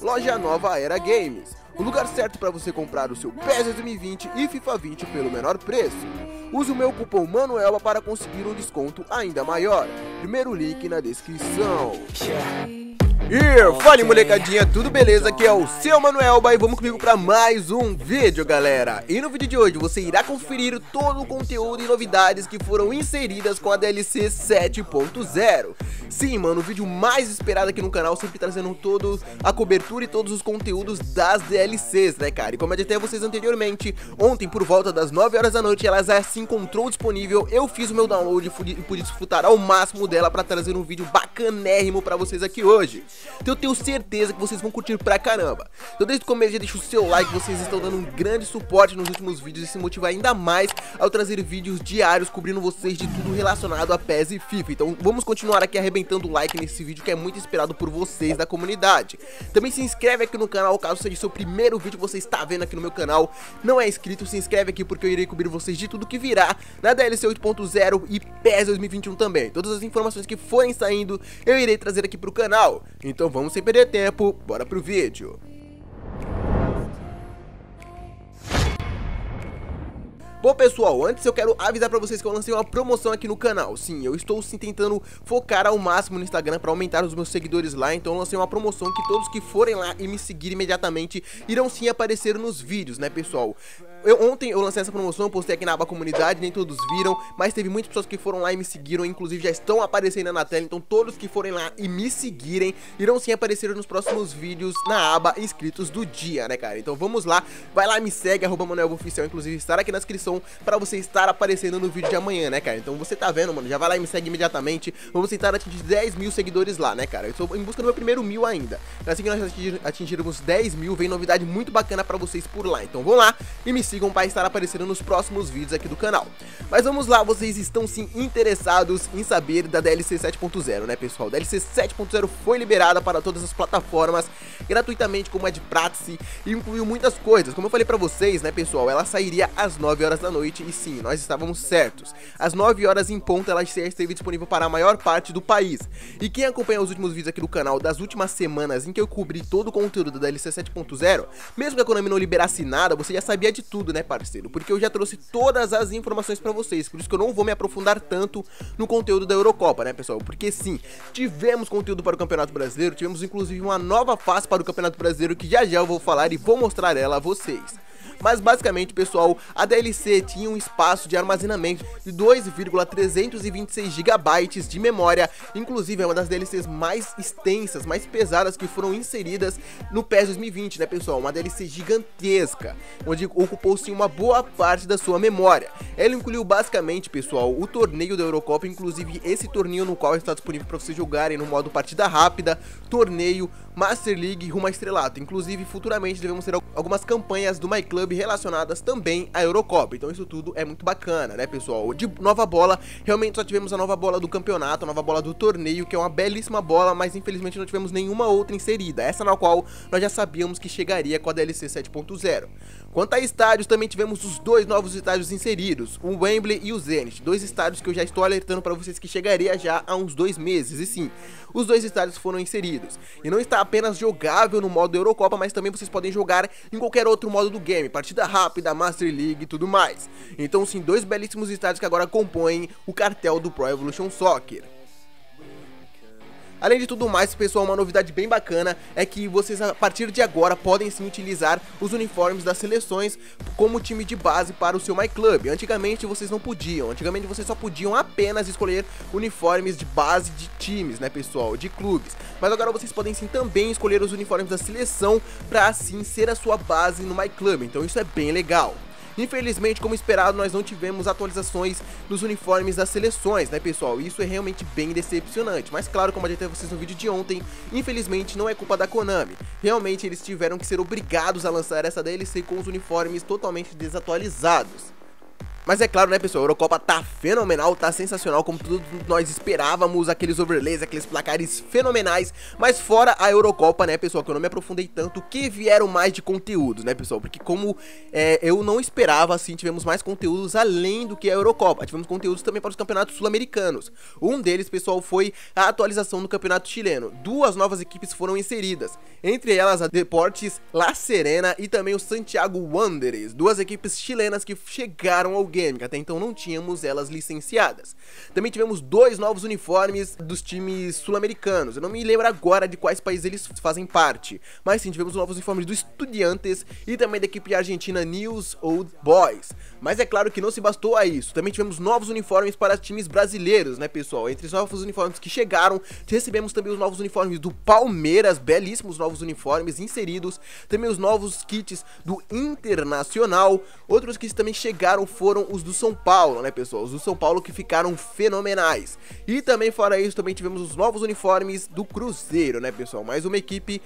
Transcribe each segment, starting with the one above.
Loja Nova Era Games, o lugar certo para você comprar o seu PES 2020 e FIFA 20 pelo menor preço. Use o meu cupom MANUELA para conseguir um desconto ainda maior. Primeiro link na descrição. E fala molecadinha, tudo beleza? Aqui é o seu Manuelba e vamos comigo para mais um vídeo galera E no vídeo de hoje você irá conferir todo o conteúdo e novidades que foram inseridas com a DLC 7.0 Sim mano, o vídeo mais esperado aqui no canal, sempre trazendo toda a cobertura e todos os conteúdos das DLCs né cara E como eu disse a vocês anteriormente, ontem por volta das 9 horas da noite ela já se encontrou disponível Eu fiz o meu download e pude desfrutar ao máximo dela para trazer um vídeo bacanérrimo para vocês aqui hoje então eu tenho certeza que vocês vão curtir pra caramba. Então desde o começo já deixa o seu like, vocês estão dando um grande suporte nos últimos vídeos e se motiva ainda mais ao trazer vídeos diários cobrindo vocês de tudo relacionado a PES e FIFA. Então vamos continuar aqui arrebentando o like nesse vídeo que é muito esperado por vocês da comunidade. Também se inscreve aqui no canal caso seja o seu primeiro vídeo que você está vendo aqui no meu canal. Não é inscrito, se inscreve aqui porque eu irei cobrir vocês de tudo que virá na DLC 8.0 e PES 2021 também. Todas as informações que forem saindo eu irei trazer aqui pro canal. Então vamos sem perder tempo, bora pro vídeo. Bom pessoal, antes eu quero avisar pra vocês que eu lancei uma promoção aqui no canal. Sim, eu estou sim tentando focar ao máximo no Instagram pra aumentar os meus seguidores lá Então eu lancei uma promoção que todos que forem lá e me seguir imediatamente irão sim aparecer nos vídeos, né pessoal eu, ontem eu lancei essa promoção, postei aqui na aba comunidade, nem todos viram, mas teve muitas pessoas que foram lá e me seguiram, inclusive já estão aparecendo na tela, então todos que forem lá e me seguirem irão sim aparecer nos próximos vídeos na aba inscritos do dia, né, cara? Então vamos lá, vai lá, me segue, arroba Oficial, inclusive estar aqui na descrição pra você estar aparecendo no vídeo de amanhã, né, cara? Então você tá vendo, mano, já vai lá e me segue imediatamente, vamos tentar atingir 10 mil seguidores lá, né, cara? Eu estou em busca do meu primeiro mil ainda, assim que nós atingirmos 10 mil, vem novidade muito bacana pra vocês por lá, então vão lá e me sigam para estar aparecendo nos próximos vídeos aqui do canal. Mas vamos lá, vocês estão sim interessados em saber da DLC 7.0, né pessoal? DLC 7.0 foi liberada para todas as plataformas gratuitamente como é de prática e incluiu muitas coisas. Como eu falei para vocês, né pessoal, ela sairia às 9 horas da noite e sim, nós estávamos certos. Às 9 horas em ponto ela esteve disponível para a maior parte do país. E quem acompanha os últimos vídeos aqui do canal das últimas semanas em que eu cobri todo o conteúdo da DLC 7.0, mesmo que a Konami não liberasse nada, você já sabia de tudo, né parceiro? Porque eu já trouxe todas as informações para vocês, por isso que eu não vou me aprofundar tanto no conteúdo da Eurocopa, né, pessoal? Porque sim, tivemos conteúdo para o Campeonato Brasileiro, tivemos inclusive uma nova fase para o Campeonato Brasileiro que já já eu vou falar e vou mostrar ela a vocês. Mas basicamente, pessoal, a DLC tinha um espaço de armazenamento de 2,326 GB de memória, inclusive é uma das DLCs mais extensas, mais pesadas que foram inseridas no PES 2020, né, pessoal? Uma DLC gigantesca, onde ocupou sim uma boa parte da sua memória. Ela incluiu basicamente, pessoal, o torneio da Eurocopa, inclusive esse torneio no qual está disponível para vocês jogarem no modo partida rápida, torneio, Master League rumo a estrelato. Inclusive, futuramente devemos ter algumas campanhas do My Club relacionadas também à Eurocopa. Então isso tudo é muito bacana, né, pessoal? De nova bola, realmente só tivemos a nova bola do campeonato, a nova bola do torneio, que é uma belíssima bola, mas infelizmente não tivemos nenhuma outra inserida. Essa na qual nós já sabíamos que chegaria com a DLC 7.0. Quanto a estádios, também tivemos os dois novos estádios inseridos, o Wembley e o Zenit, dois estádios que eu já estou alertando para vocês que chegaria já há uns dois meses, e sim, os dois estádios foram inseridos. E não está apenas jogável no modo Eurocopa, mas também vocês podem jogar em qualquer outro modo do game, partida rápida, Master League e tudo mais. Então sim, dois belíssimos estádios que agora compõem o cartel do Pro Evolution Soccer. Além de tudo mais, pessoal, uma novidade bem bacana é que vocês a partir de agora podem sim utilizar os uniformes das seleções como time de base para o seu My Club. Antigamente vocês não podiam, antigamente vocês só podiam apenas escolher uniformes de base de times, né pessoal, de clubes. Mas agora vocês podem sim também escolher os uniformes da seleção para assim ser a sua base no My Club, então isso é bem legal. Infelizmente, como esperado, nós não tivemos atualizações nos uniformes das seleções, né, pessoal? Isso é realmente bem decepcionante. Mas claro, como eu disse vocês no vídeo de ontem, infelizmente não é culpa da Konami. Realmente eles tiveram que ser obrigados a lançar essa DLC com os uniformes totalmente desatualizados. Mas é claro, né, pessoal, a Eurocopa tá fenomenal, tá sensacional, como tudo nós esperávamos, aqueles overlays, aqueles placares fenomenais, mas fora a Eurocopa, né, pessoal, que eu não me aprofundei tanto, que vieram mais de conteúdos, né, pessoal, porque como é, eu não esperava, assim, tivemos mais conteúdos além do que a Eurocopa, tivemos conteúdos também para os campeonatos sul-americanos. Um deles, pessoal, foi a atualização do campeonato chileno. Duas novas equipes foram inseridas, entre elas a Deportes La Serena e também o Santiago Wanderers, duas equipes chilenas que chegaram ao game, até então não tínhamos elas licenciadas. Também tivemos dois novos uniformes dos times sul-americanos, eu não me lembro agora de quais países eles fazem parte, mas sim, tivemos novos uniformes do Estudiantes e também da equipe argentina News Old Boys. Mas é claro que não se bastou a isso, também tivemos novos uniformes para times brasileiros, né pessoal? Entre os novos uniformes que chegaram, recebemos também os novos uniformes do Palmeiras, belíssimos novos uniformes inseridos, também os novos kits do Internacional, outros que também chegaram foram os do São Paulo, né pessoal? Os do São Paulo que ficaram fenomenais. E também fora isso, também tivemos os novos uniformes do Cruzeiro, né pessoal? Mais uma equipe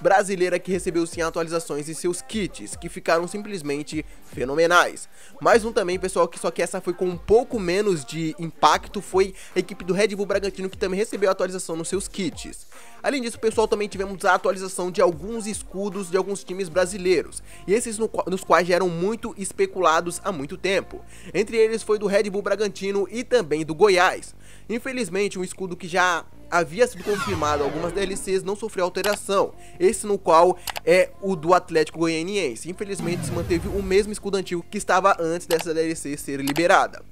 brasileira que recebeu sim atualizações em seus kits, que ficaram simplesmente fenomenais. Mais um também, pessoal, que só que essa foi com um pouco menos de impacto, foi a equipe do Red Bull Bragantino que também recebeu atualização nos seus kits. Além disso, pessoal, também tivemos a atualização de alguns escudos de alguns times brasileiros, e esses no, nos quais já eram muito especulados há muito tempo. Entre eles foi do Red Bull Bragantino e também do Goiás. Infelizmente, um escudo que já havia sido confirmado algumas DLCs não sofreu alteração, esse no qual é o do Atlético Goianiense. Infelizmente se manteve o mesmo escudo antigo que estava antes dessa DLC ser liberada.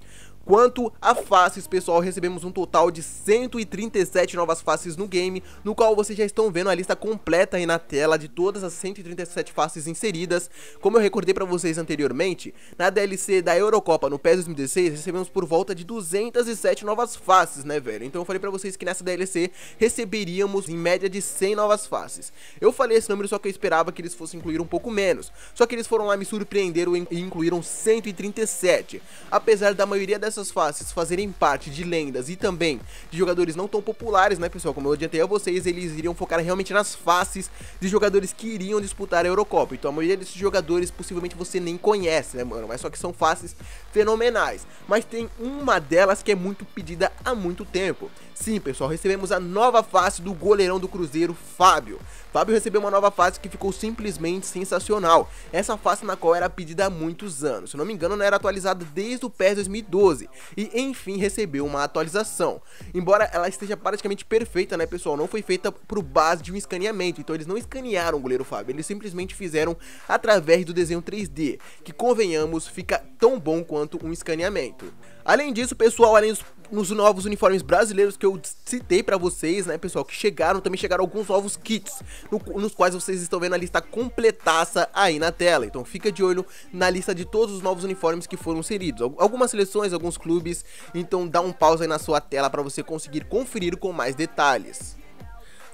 Quanto a faces, pessoal, recebemos um total de 137 novas faces no game, no qual vocês já estão vendo a lista completa aí na tela de todas as 137 faces inseridas. Como eu recordei para vocês anteriormente, na DLC da Eurocopa no PES 2016, recebemos por volta de 207 novas faces, né, velho? Então eu falei para vocês que nessa DLC receberíamos em média de 100 novas faces. Eu falei esse número só que eu esperava que eles fossem incluir um pouco menos, só que eles foram lá me surpreenderam e incluíram 137. Apesar da maioria dessas essas faces fazerem parte de lendas e também de jogadores não tão populares, né pessoal, como eu adiantei a vocês, eles iriam focar realmente nas faces de jogadores que iriam disputar a Eurocopa, então a maioria desses jogadores possivelmente você nem conhece, né mano, mas só que são faces fenomenais, mas tem uma delas que é muito pedida há muito tempo, sim pessoal, recebemos a nova face do goleirão do Cruzeiro, Fábio, Fábio recebeu uma nova face que ficou simplesmente sensacional. Essa face na qual era pedida há muitos anos. Se não me engano, não era atualizada desde o PES 2012. E enfim recebeu uma atualização. Embora ela esteja praticamente perfeita, né, pessoal? Não foi feita por base de um escaneamento. Então eles não escanearam o goleiro Fábio. Eles simplesmente fizeram através do desenho 3D. Que convenhamos, fica tão bom quanto um escaneamento. Além disso, pessoal, além dos nos novos uniformes brasileiros que eu citei para vocês, né, pessoal, que chegaram, também chegaram alguns novos kits, no, nos quais vocês estão vendo a lista completaça aí na tela. Então fica de olho na lista de todos os novos uniformes que foram inseridos. Algumas seleções, alguns clubes, então dá um pause aí na sua tela para você conseguir conferir com mais detalhes.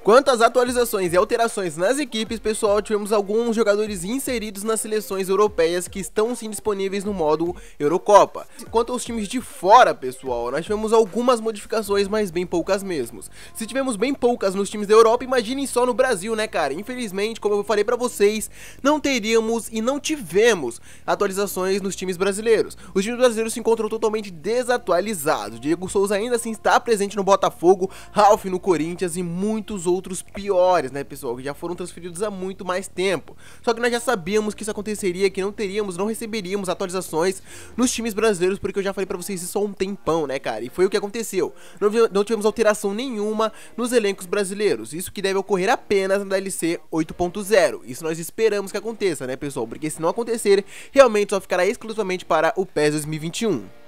Quanto às atualizações e alterações nas equipes, pessoal, tivemos alguns jogadores inseridos nas seleções europeias que estão sim disponíveis no modo Eurocopa. Quanto aos times de fora, pessoal, nós tivemos algumas modificações, mas bem poucas mesmo. Se tivemos bem poucas nos times da Europa, imaginem só no Brasil, né, cara? Infelizmente, como eu falei pra vocês, não teríamos e não tivemos atualizações nos times brasileiros. Os times brasileiros se encontram totalmente desatualizados. Diego Souza ainda assim está presente no Botafogo, Ralf no Corinthians e muitos outros outros piores, né, pessoal, que já foram transferidos há muito mais tempo. Só que nós já sabíamos que isso aconteceria, que não teríamos, não receberíamos atualizações nos times brasileiros, porque eu já falei pra vocês isso há um tempão, né, cara? E foi o que aconteceu. Não, não tivemos alteração nenhuma nos elencos brasileiros. Isso que deve ocorrer apenas na DLC 8.0. Isso nós esperamos que aconteça, né, pessoal? Porque se não acontecer, realmente só ficará exclusivamente para o PES 2021.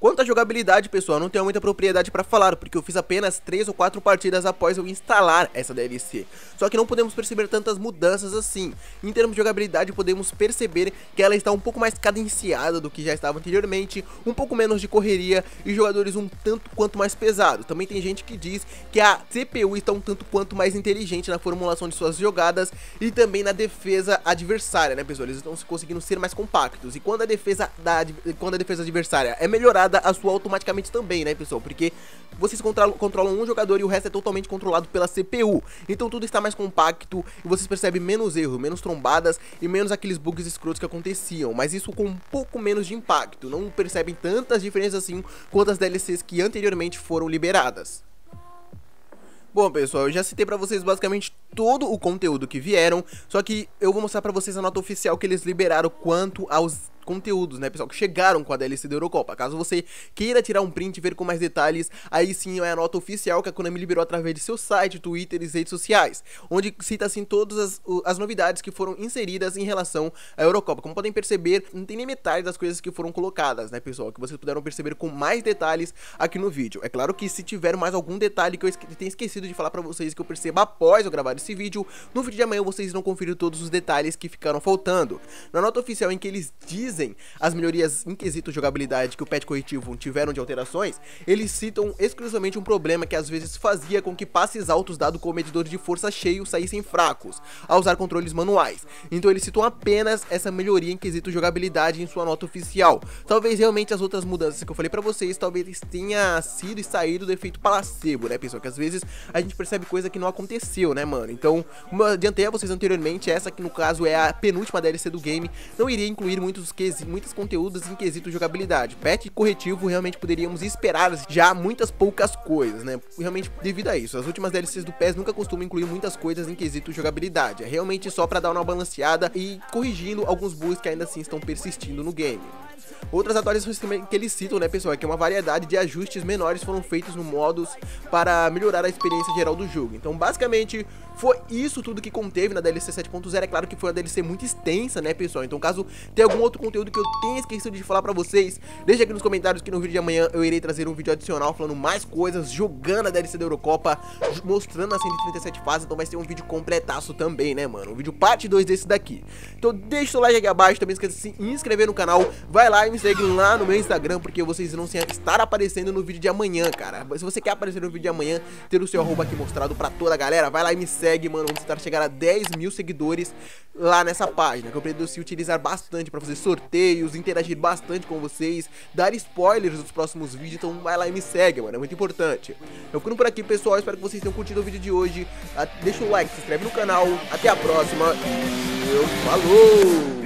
Quanto à jogabilidade, pessoal, não tenho muita propriedade para falar, porque eu fiz apenas 3 ou 4 partidas após eu instalar essa DLC. Só que não podemos perceber tantas mudanças assim. Em termos de jogabilidade, podemos perceber que ela está um pouco mais cadenciada do que já estava anteriormente, um pouco menos de correria e jogadores um tanto quanto mais pesados. Também tem gente que diz que a CPU está um tanto quanto mais inteligente na formulação de suas jogadas e também na defesa adversária, né, pessoal? Eles estão conseguindo ser mais compactos. E quando a defesa da, quando a defesa adversária é melhorada, a sua automaticamente também, né, pessoal? Porque vocês controlam um jogador e o resto é totalmente controlado pela CPU. Então tudo está mais compacto e vocês percebem menos erro, menos trombadas e menos aqueles bugs escrotos que aconteciam. Mas isso com um pouco menos de impacto. Não percebem tantas diferenças assim quanto as DLCs que anteriormente foram liberadas. Bom, pessoal, eu já citei pra vocês basicamente todo o conteúdo que vieram, só que eu vou mostrar pra vocês a nota oficial que eles liberaram quanto aos conteúdos, né, pessoal, que chegaram com a DLC da Eurocopa. Caso você queira tirar um print e ver com mais detalhes, aí sim é a nota oficial que a Konami liberou através de seu site, Twitter e redes sociais, onde cita assim todas as, as novidades que foram inseridas em relação à Eurocopa. Como podem perceber, não tem nem metade das coisas que foram colocadas, né, pessoal, que vocês puderam perceber com mais detalhes aqui no vídeo. É claro que se tiver mais algum detalhe que eu tenha esquecido de falar pra vocês que eu perceba após eu gravar esse vídeo, no vídeo de amanhã vocês irão conferir todos os detalhes que ficaram faltando. Na nota oficial em que eles dizem dizem as melhorias em quesito jogabilidade que o patch corretivo tiveram de alterações, eles citam exclusivamente um problema que às vezes fazia com que passes altos dado com o medidor de força cheio saíssem fracos, ao usar controles manuais. Então eles citam apenas essa melhoria em quesito jogabilidade em sua nota oficial. Talvez realmente as outras mudanças que eu falei pra vocês, talvez tenha sido e saído do efeito placebo, né pessoal? Que às vezes a gente percebe coisa que não aconteceu, né mano? Então, como eu adiantei a vocês anteriormente, essa que no caso é a penúltima DLC do game, não iria incluir muitos muitos conteúdos em quesito jogabilidade. Patch corretivo realmente poderíamos esperar já muitas poucas coisas, né? Realmente devido a isso. As últimas DLCs do PES nunca costumam incluir muitas coisas em quesito jogabilidade. É realmente só para dar uma balanceada e corrigindo alguns bugs que ainda assim estão persistindo no game. Outras atualizações que eles citam, né, pessoal, é que uma variedade de ajustes menores foram feitos no modos para melhorar a experiência geral do jogo. Então, basicamente, foi isso tudo que conteve na DLC 7.0. É claro que foi uma DLC muito extensa, né, pessoal? Então, caso tenha algum outro conteúdo que eu tenha esquecido de falar pra vocês, deixa aqui nos comentários que no vídeo de amanhã eu irei trazer um vídeo adicional falando mais coisas, jogando a DLC da Eurocopa, mostrando as 137 fases. Então vai ser um vídeo completaço também, né, mano? Um vídeo parte 2 desse daqui. Então deixa o like aqui abaixo, também esqueça de se inscrever no canal, vai lá e me segue lá no meu Instagram, porque vocês irão estar aparecendo no vídeo de amanhã, cara. Se você quer aparecer no vídeo de amanhã, ter o seu arroba aqui mostrado pra toda a galera, vai lá e me segue, mano. Vamos tentar chegar a 10 mil seguidores lá nessa página, que eu pretendo se utilizar bastante pra fazer sorteios, interagir bastante com vocês, dar spoilers dos próximos vídeos, então vai lá e me segue, mano, é muito importante. Eu fico por aqui, pessoal, espero que vocês tenham curtido o vídeo de hoje. Ah, deixa o like, se inscreve no canal, até a próxima e eu falou!